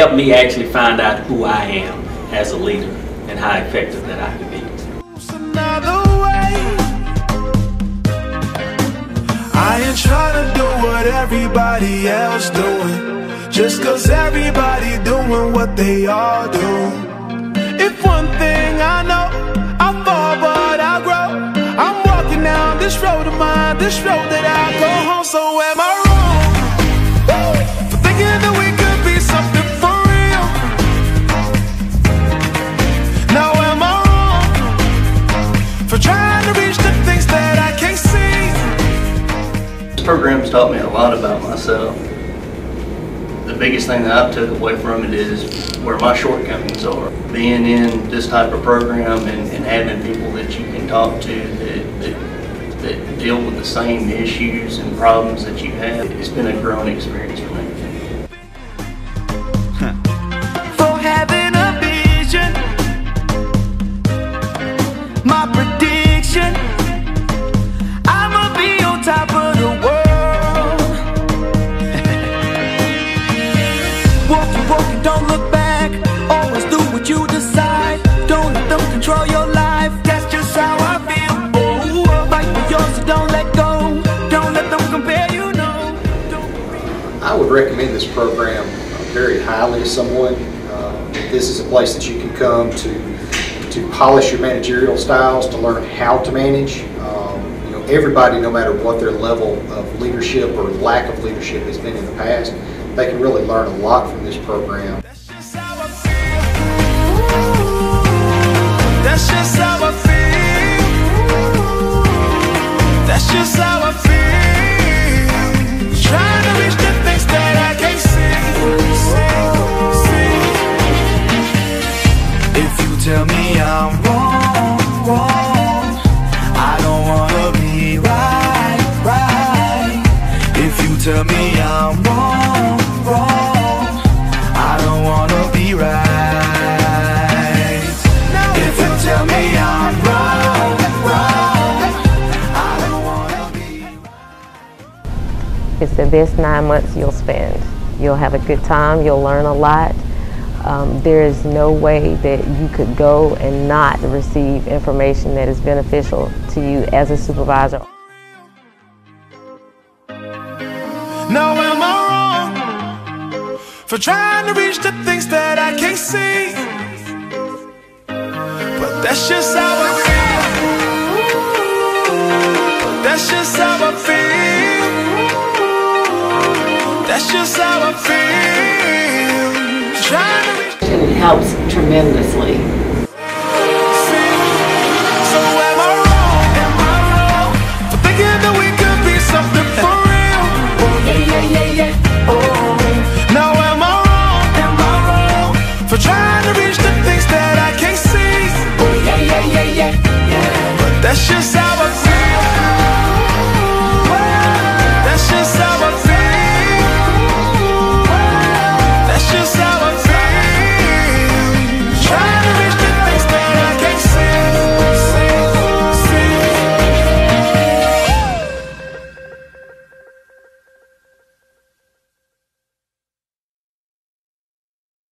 helped me actually find out who I am as a leader and how effective that I can be. I ain't trying to do what everybody else doing. Just cause everybody doing what they all do. If one thing I know, I fall but I grow. I'm walking down this road of mine, this road that I go home. So am I program's taught me a lot about myself. The biggest thing that I've took away from it is where my shortcomings are. Being in this type of program and, and having people that you can talk to that, that, that deal with the same issues and problems that you have, it's been a growing experience for me. I would recommend this program uh, very highly to someone. Uh, This is a place that you can come to, to polish your managerial styles, to learn how to manage. Um, You know, everybody, no matter what their level of leadership or lack of leadership has been in the past, they can really learn a lot from this program. It's the best nine months you'll spend. You'll have a good time, you'll learn a lot. Um, there is no way that you could go and not receive information that is beneficial to you as a supervisor. Now am I wrong for trying to reach the things that I can't see? But that's just how I just how I feel. It helps tremendously